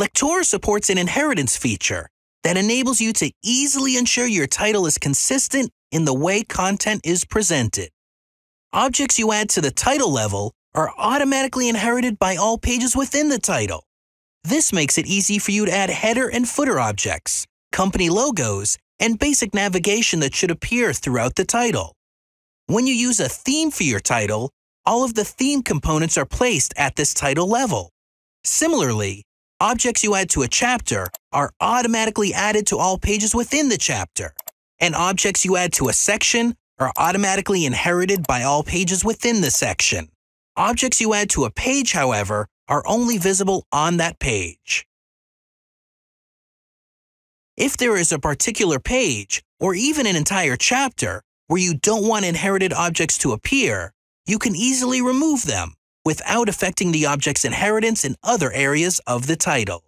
Lectora supports an inheritance feature that enables you to easily ensure your title is consistent in the way content is presented. Objects you add to the title level are automatically inherited by all pages within the title. This makes it easy for you to add header and footer objects, company logos, and basic navigation that should appear throughout the title. When you use a theme for your title, all of the theme components are placed at this title level. Similarly, objects you add to a chapter are automatically added to all pages within the chapter, and objects you add to a section are automatically inherited by all pages within the section. Objects you add to a page, however, are only visible on that page. If there is a particular page, or even an entire chapter, where you don't want inherited objects to appear, you can easily remove them without affecting the object's inheritance in other areas of the title.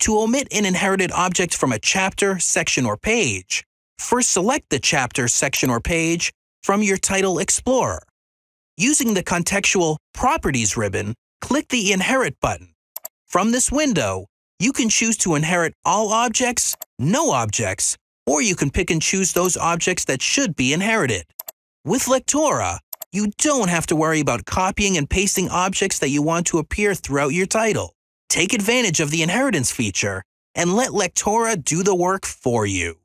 To omit an inherited object from a chapter, section, or page, first select the chapter, section, or page from your Title Explorer. Using the contextual Properties ribbon, click the Inherit button. From this window, you can choose to inherit all objects, no objects, or you can pick and choose those objects that should be inherited. With Lectora, you don't have to worry about copying and pasting objects that you want to appear throughout your title. Take advantage of the inheritance feature and let Lectora do the work for you.